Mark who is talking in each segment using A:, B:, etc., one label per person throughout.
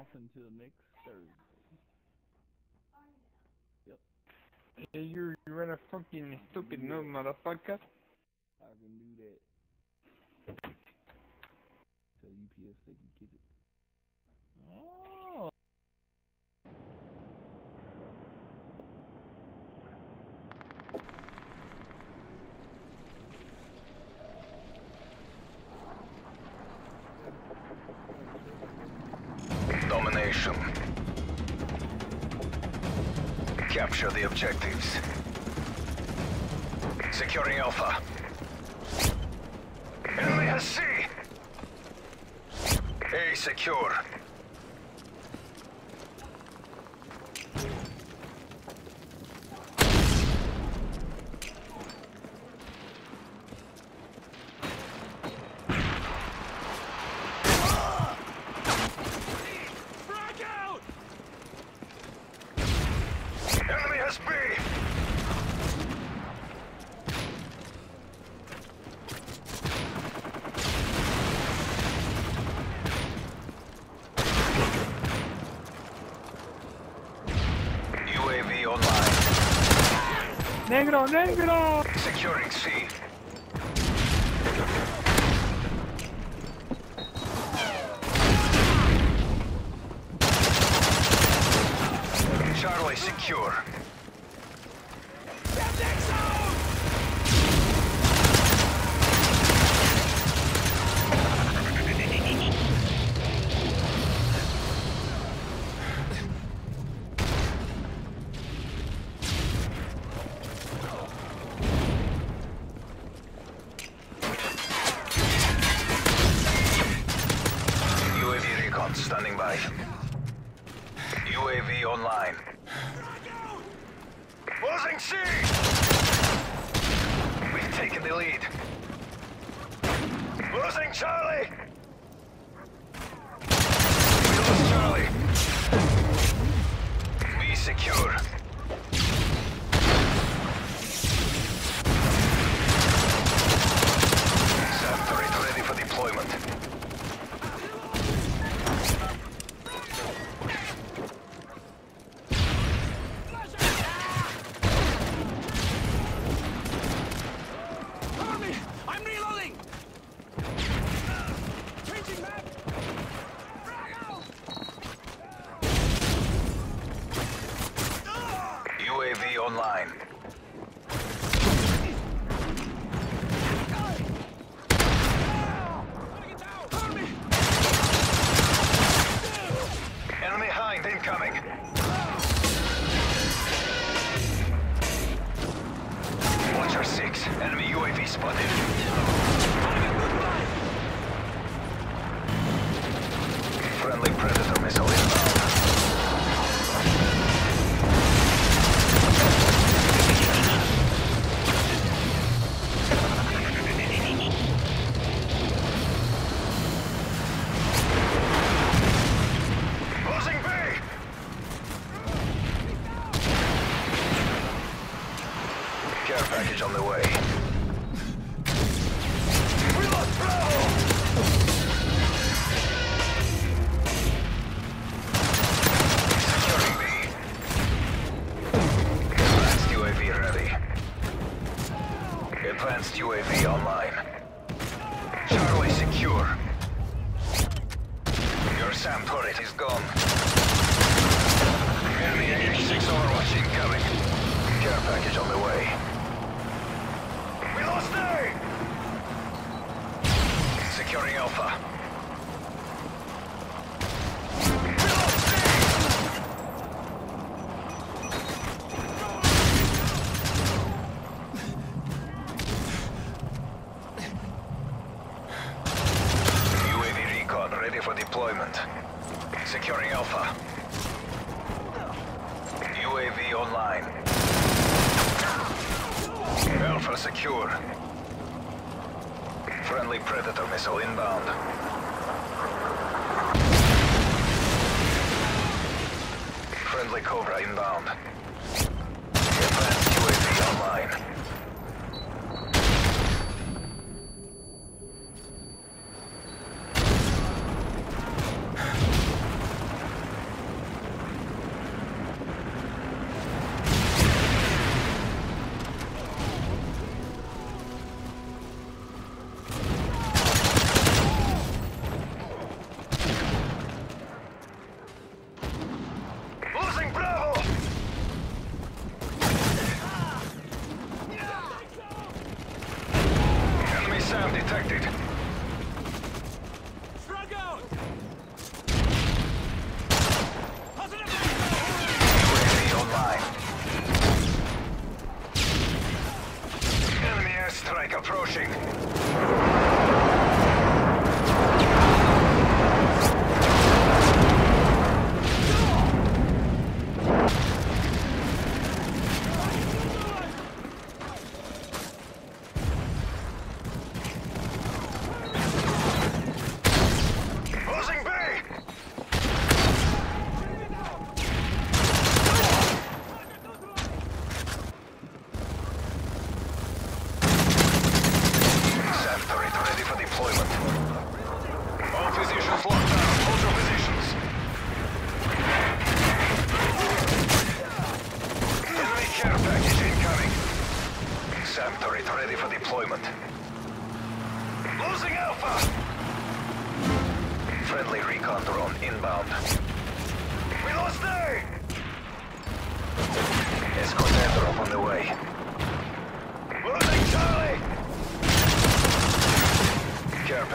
A: off until next Thursday.
B: Yep. Hey, you're, you're a fucking stupid no motherfucker.
A: I can do that. Tell UPS they can get it.
B: Oh.
C: Capture the objectives. Securing Alpha. Enemy has C! A secure.
B: negro!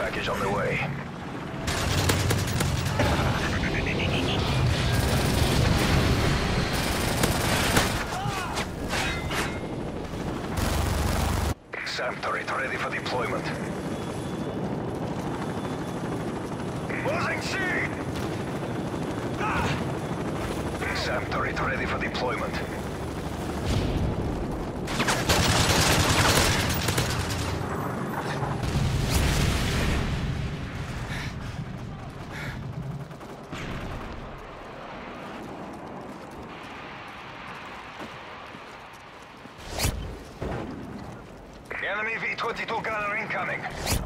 C: package on the way. Hostile incoming.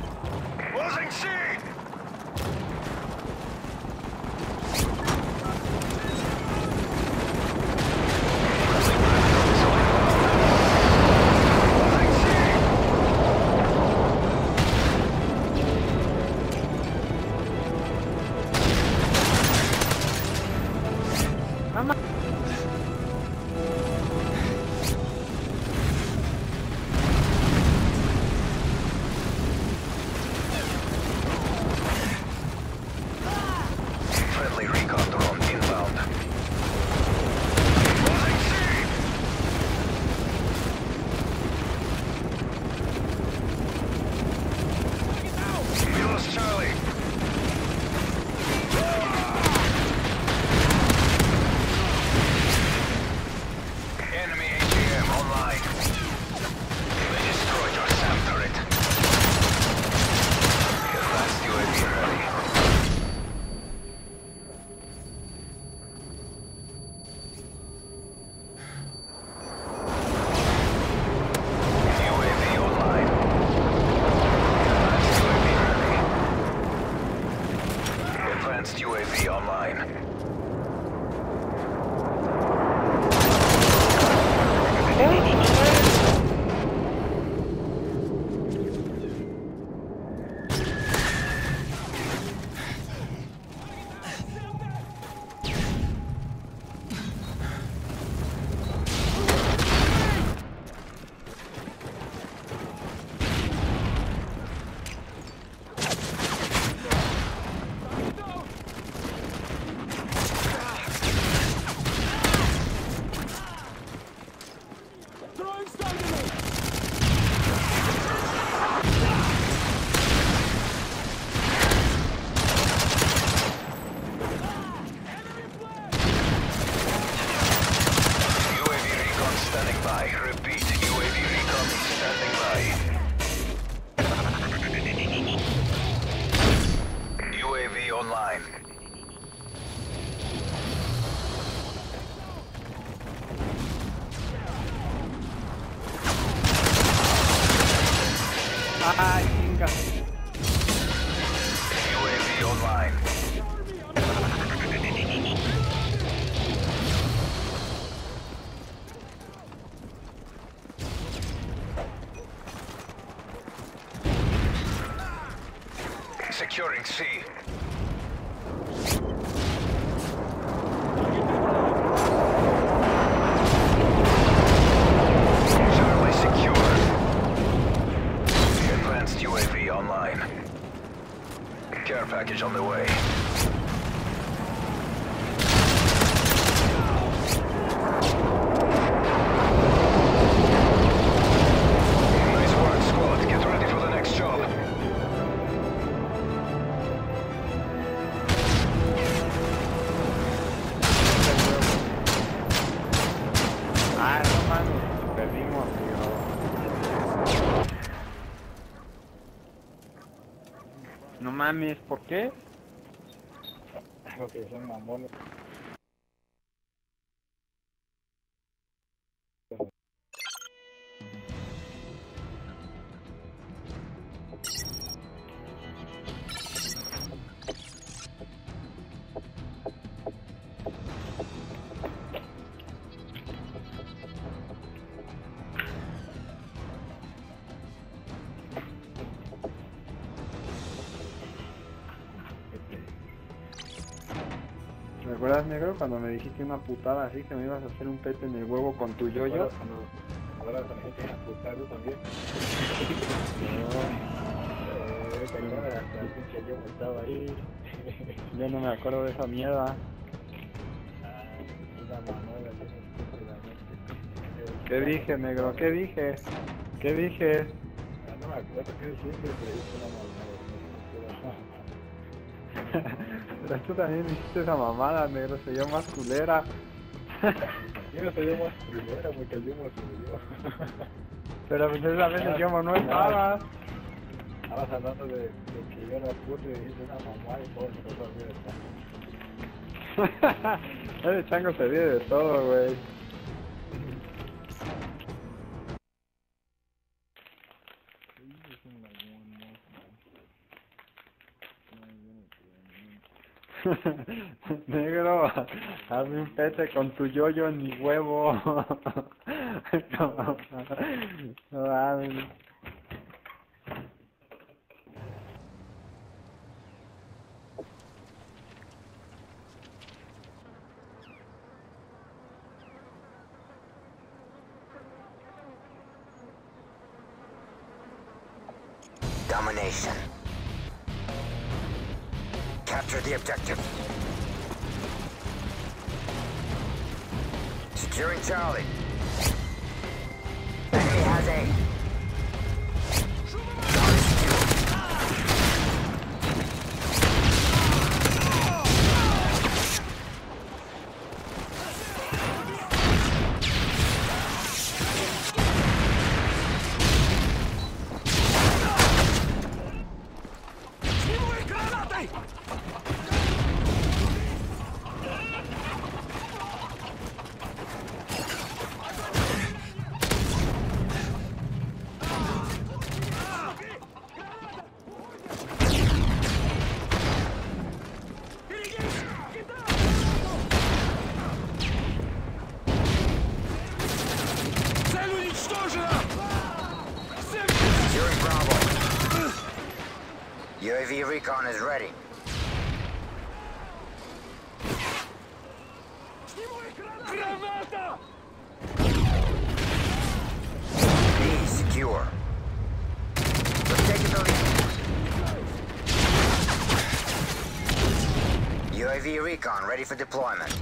B: Entering mames, ¿por qué?
D: Porque son mamones.
E: ¿Me acuerdas, negro, cuando me dijiste una putada así que me ibas a hacer un pete en el huevo con tu yoyo?
D: Ahora con gente apuntado también. Eh, el pinche yo estaba ahí.
E: Yo no me acuerdo de esa mierda.
D: Ah.
E: ¿Qué dije, negro? ¿Qué dije? ¿Qué dije?
D: Ah, No me acuerdo qué dijiste, pero una.
E: Pero tú también hiciste esa mamada, negro, se llama más culera.
D: Yo no soy yo más primero porque el Yomo subió.
E: Pero pues esa vez el yomo no estaba.
D: Estabas hablando de, de que yo era puto y dijiste una mamada y todo se pasó a mí esta.
E: Ese chango se ríe de todo, güey. Negro, hazme un pete con tu yoyo en mi huevo.
C: Domination. The objective. Securing Charlie. Enemy has A. is ready. Be secure. UAV recon ready for deployment.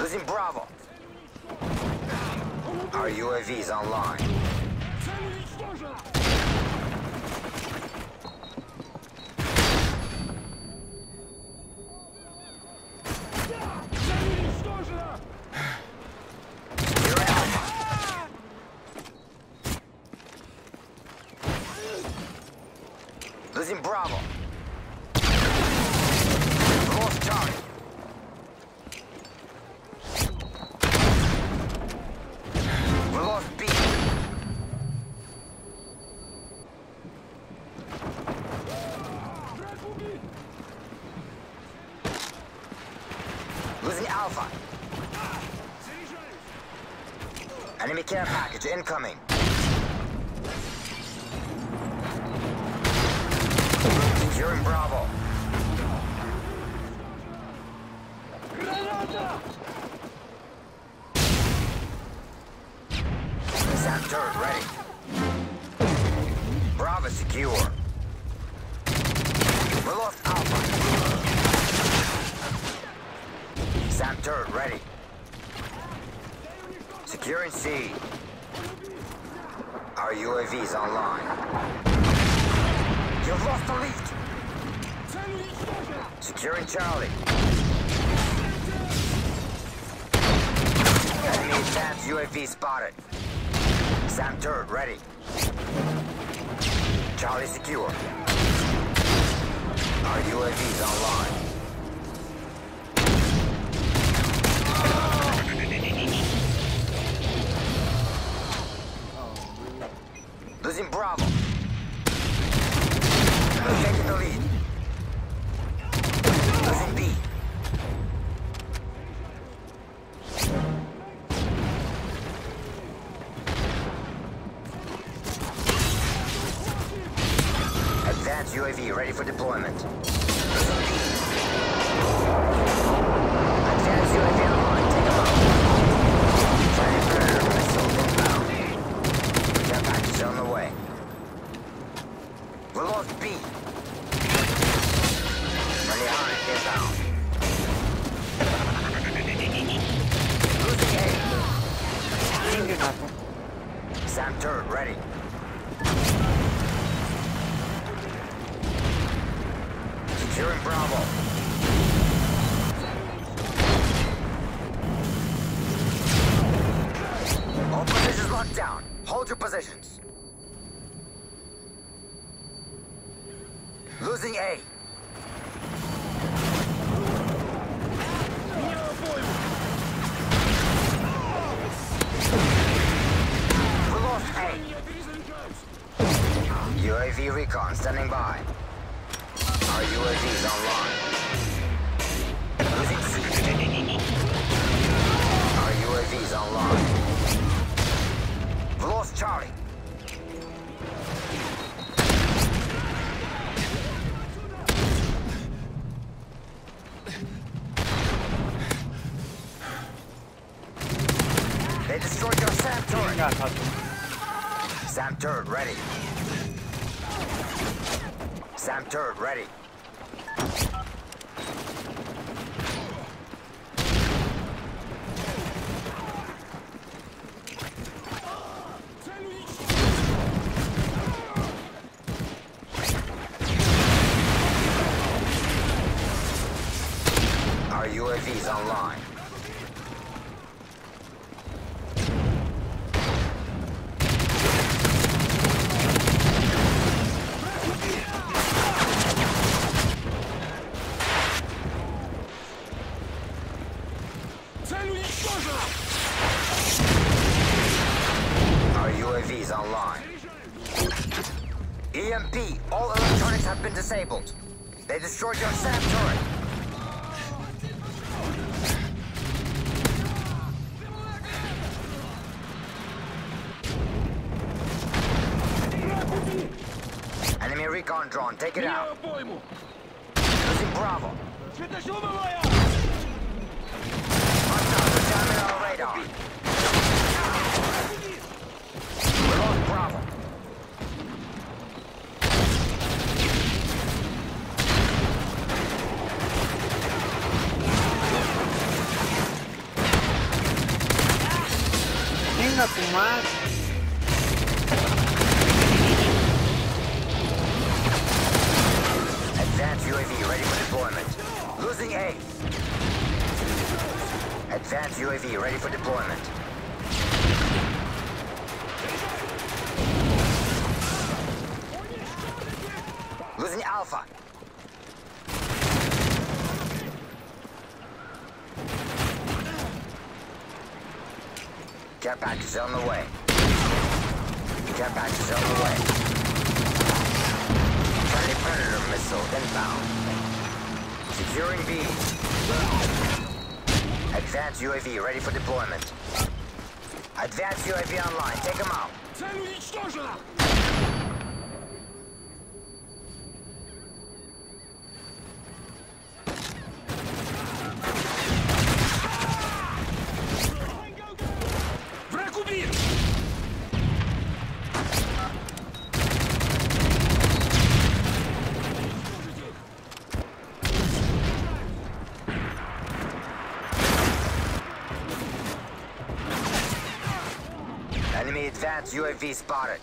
C: Losing Bravo. Our UAV's online. target. We lost B. Losing Alpha. Enemy care package incoming. UAV ready for deployment. Megatron, take it out. Losing Bravo. Hostiles down in our radar. We lost Bravo.
E: Venga, tu madre.
C: Alpha. Care is on the way. Care is on the way. Friendly Predator missile inbound. Securing B. Advanced UAV ready for deployment. Advanced UAV online. Take them out. UAV spotted.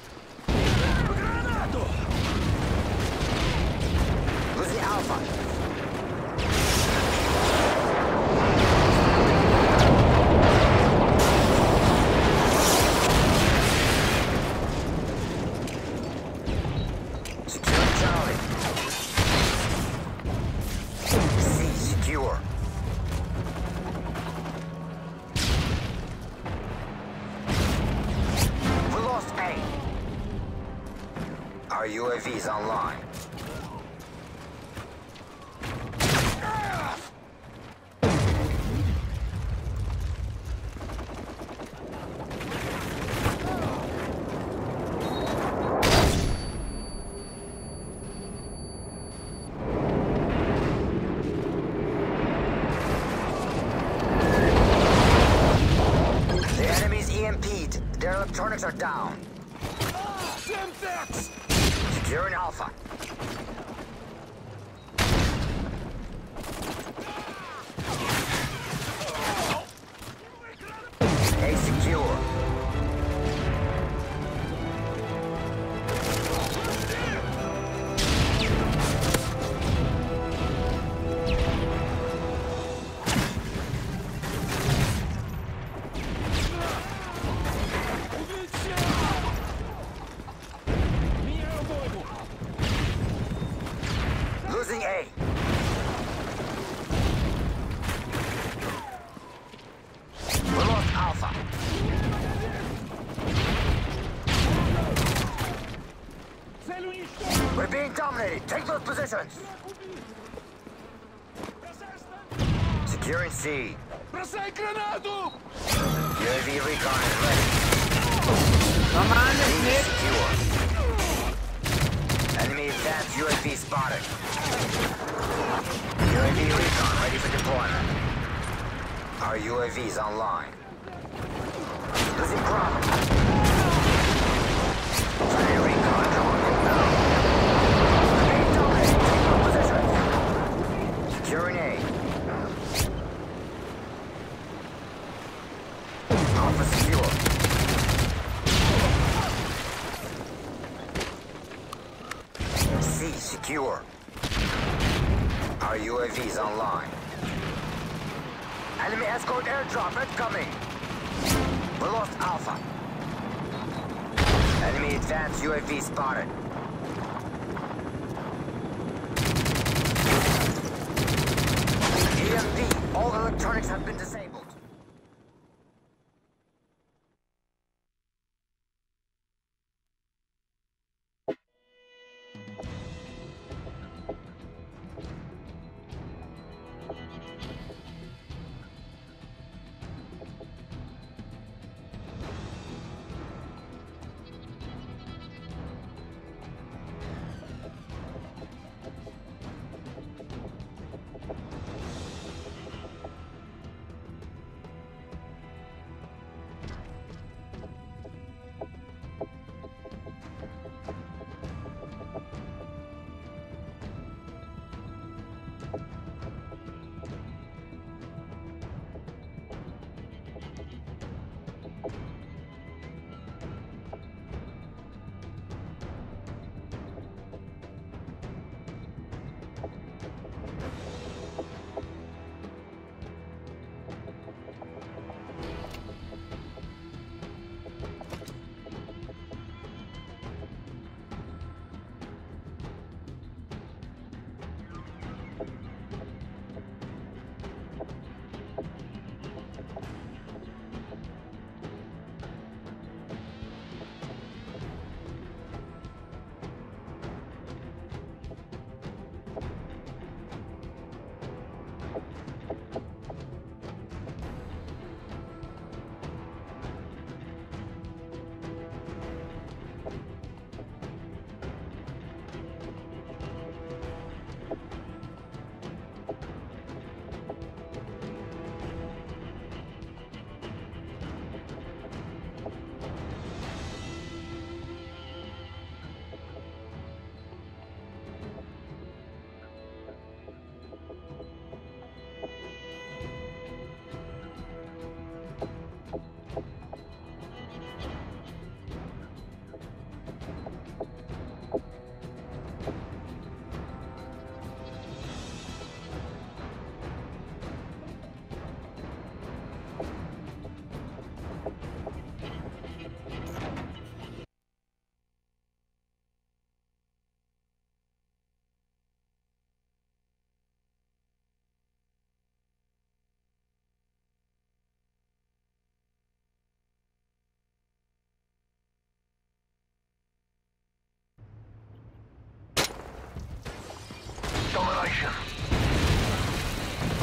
F: action.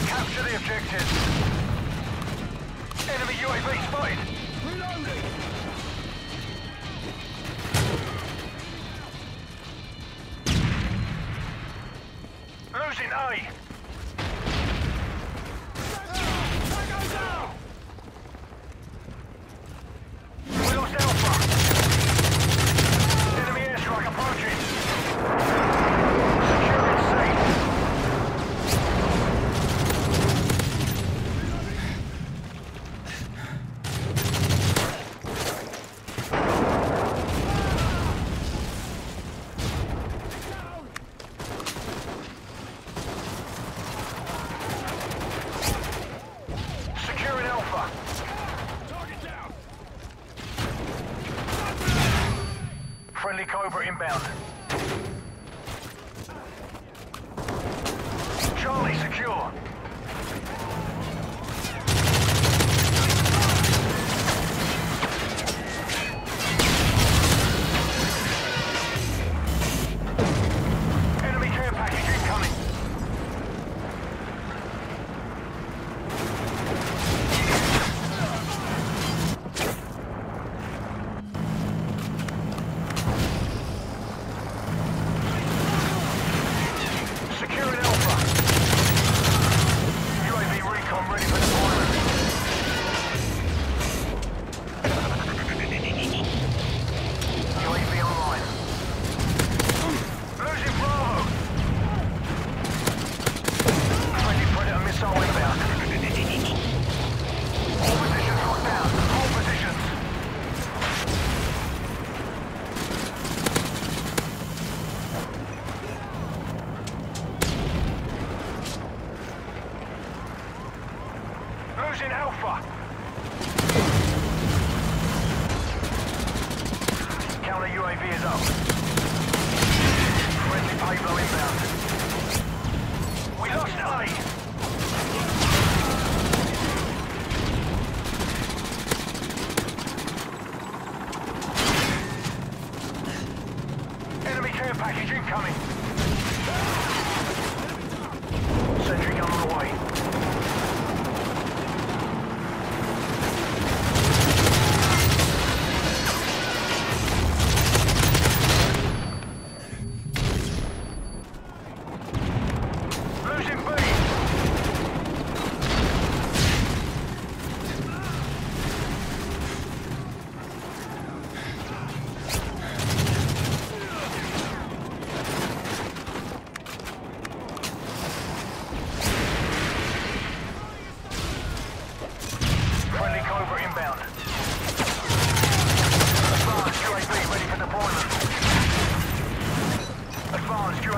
F: Capture the objective. Enemy UAV spotted. Reloading! Losing A.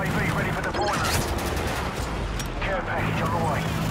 F: UAV ready for deployment. Care package on the way.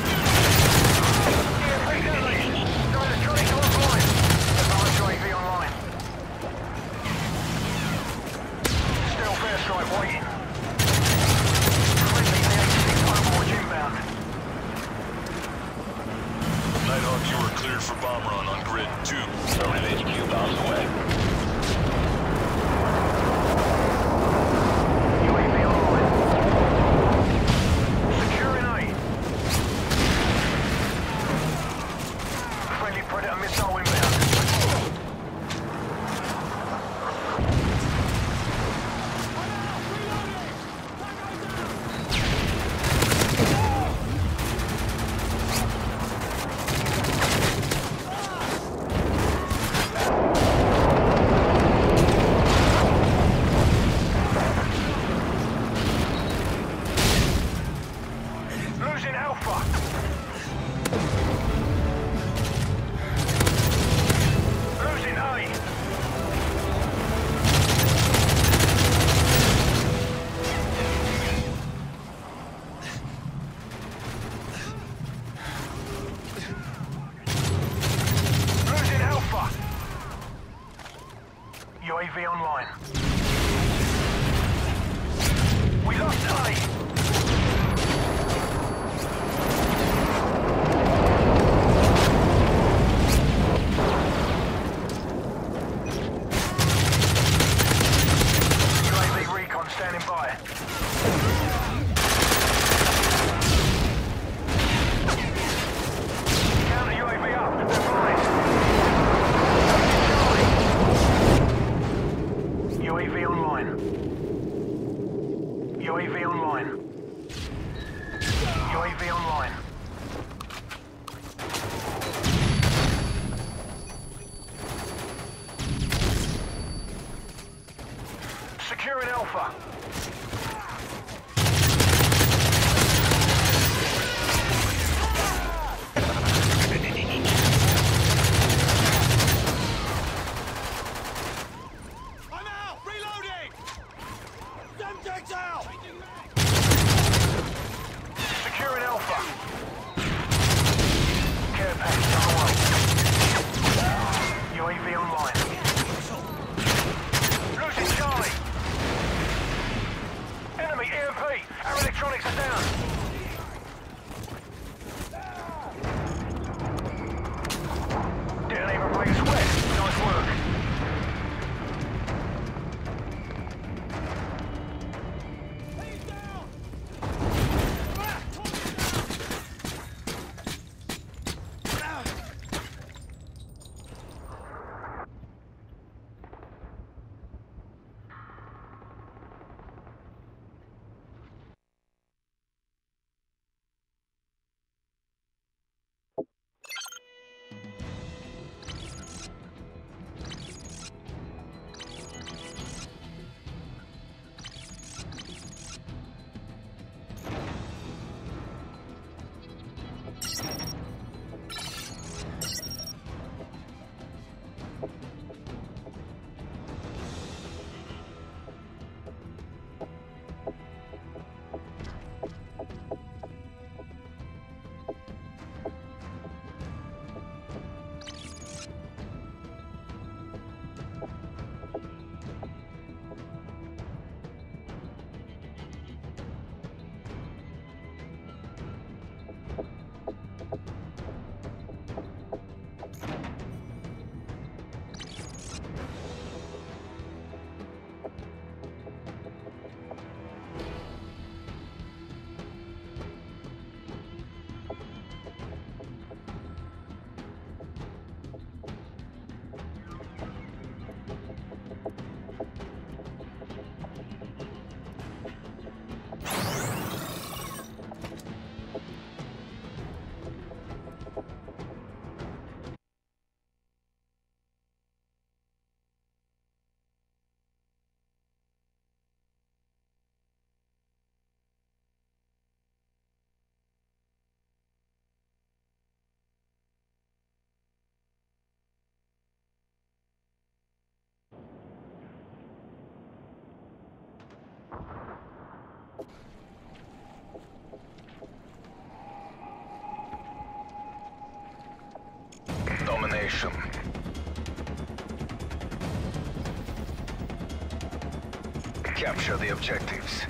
B: Capture the objectives.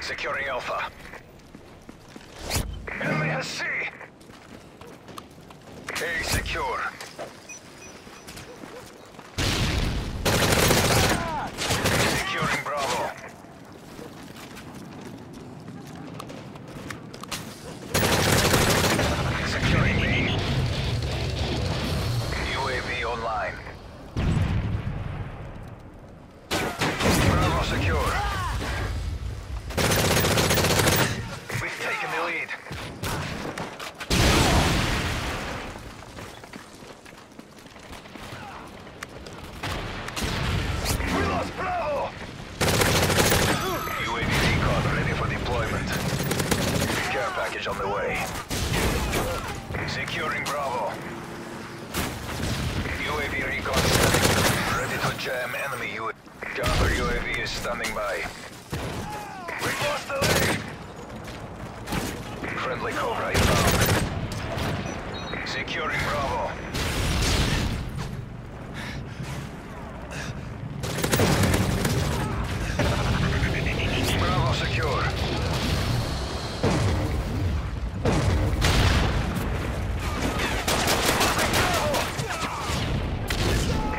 B: Securing Alpha. Enemy has C! A secure.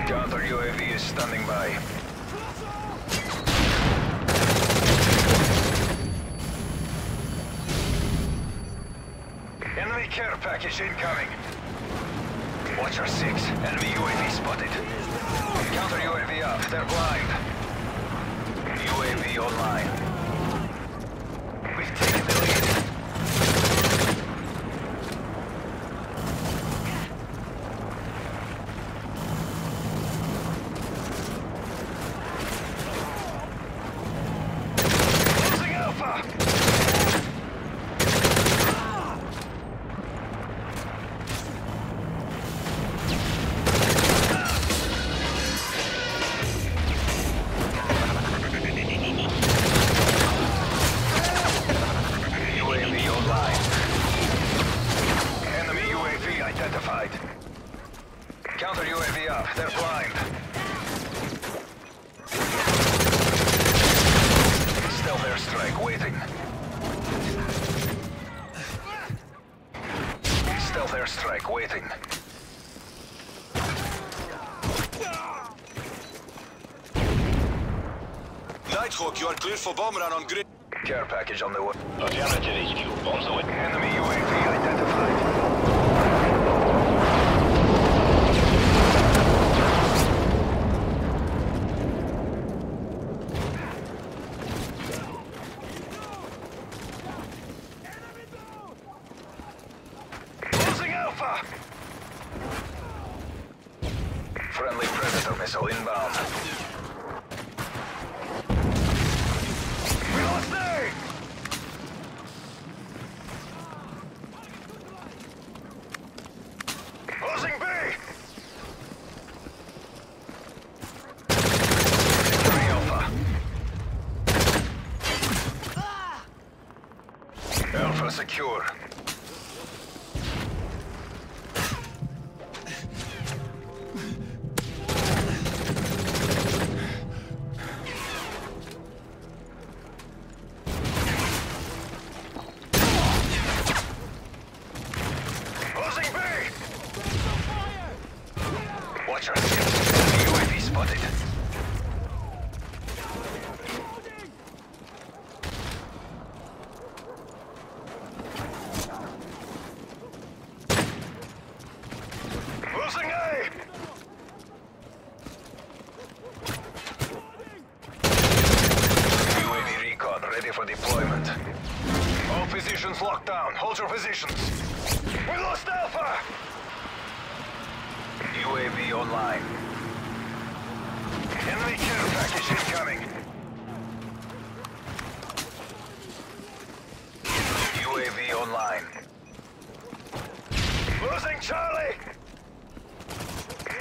B: Counter UAV is standing by. Enemy care package incoming.
G: are clear for bomb run on grid.
B: Care package on the way.
G: Affirmative, HQ. Bombs away.
B: Enemy UAV identified.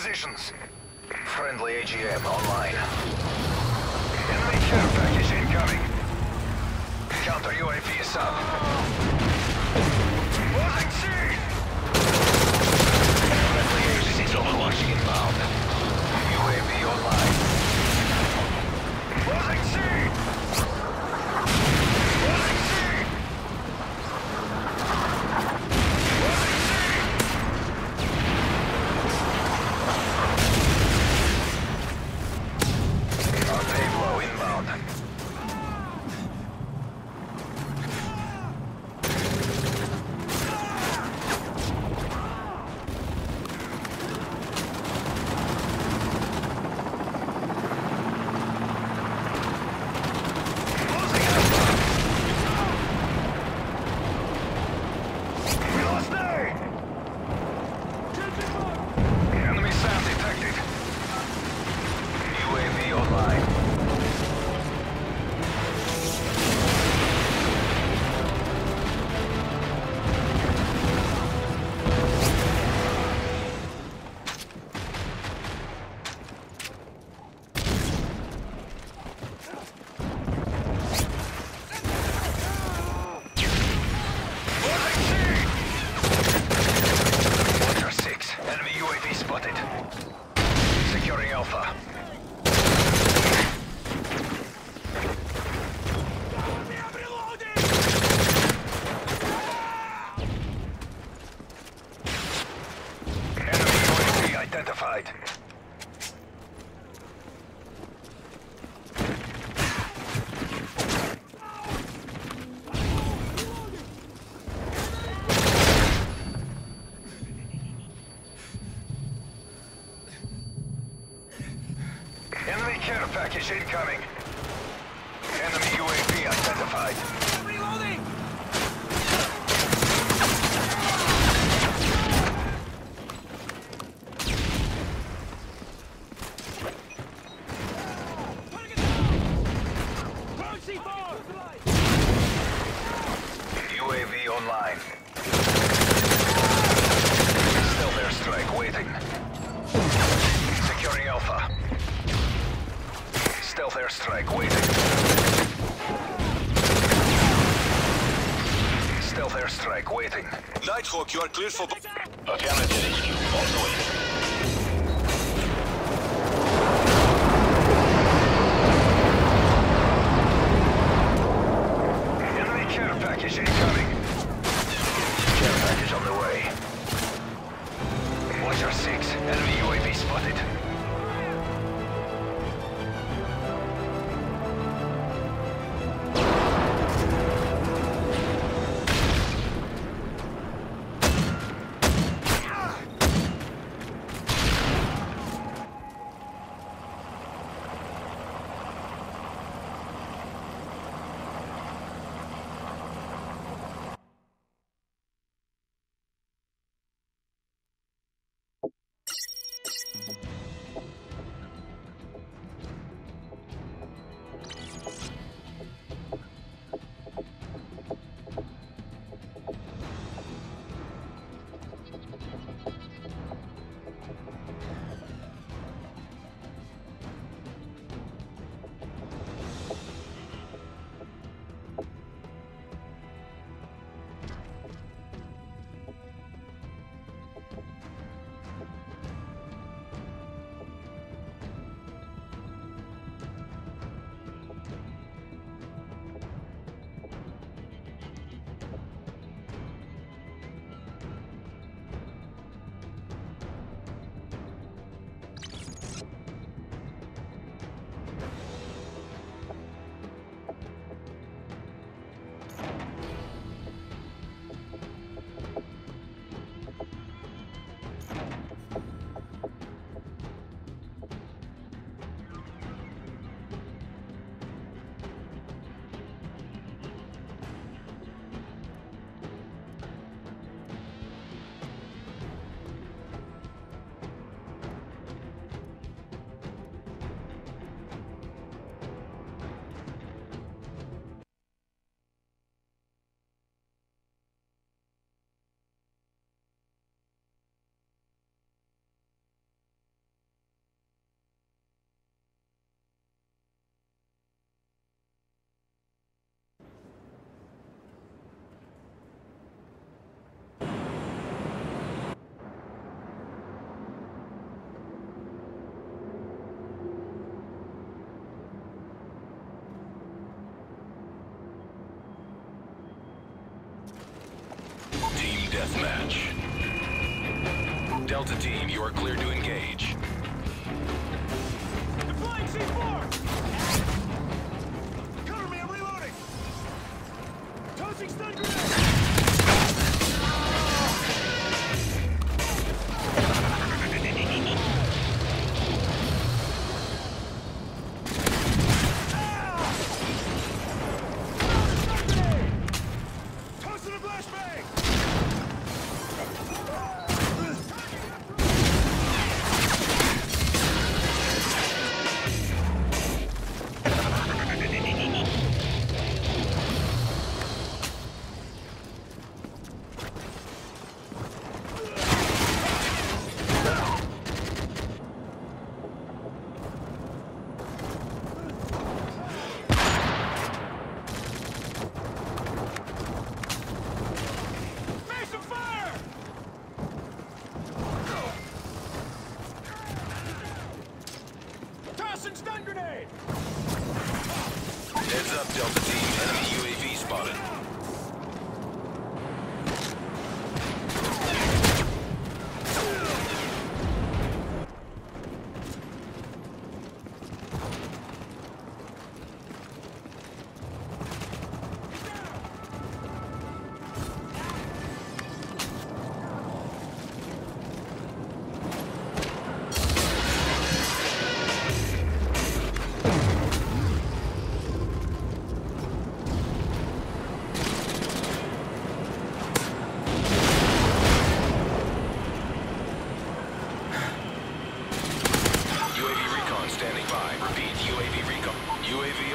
B: positions. online. Still airstrike waiting. Securing Alpha. Stealth airstrike waiting. Stealth airstrike waiting.
H: Nighthawk, you are cleared for...
B: Affirmative HQ,
H: also Delta team, you are clear to engage.
F: Deploying C4! Cover me, I'm reloading! Tossing stun grenade!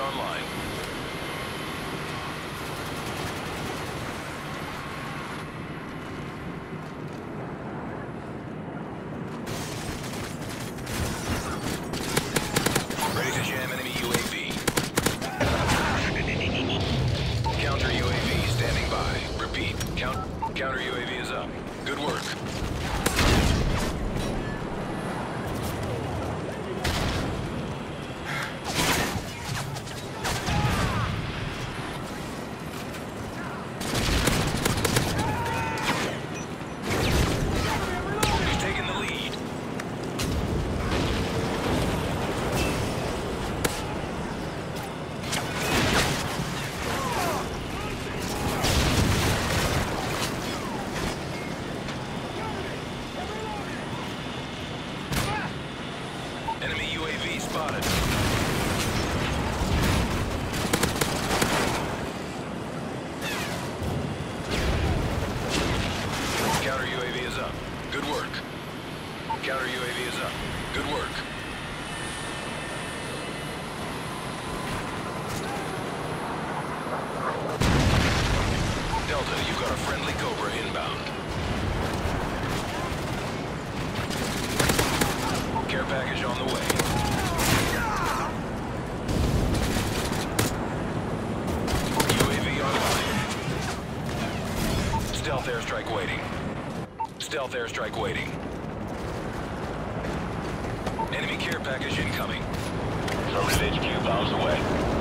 H: online. Stealth airstrike waiting. Stealth airstrike waiting. Enemy care package incoming. Surface HQ miles away.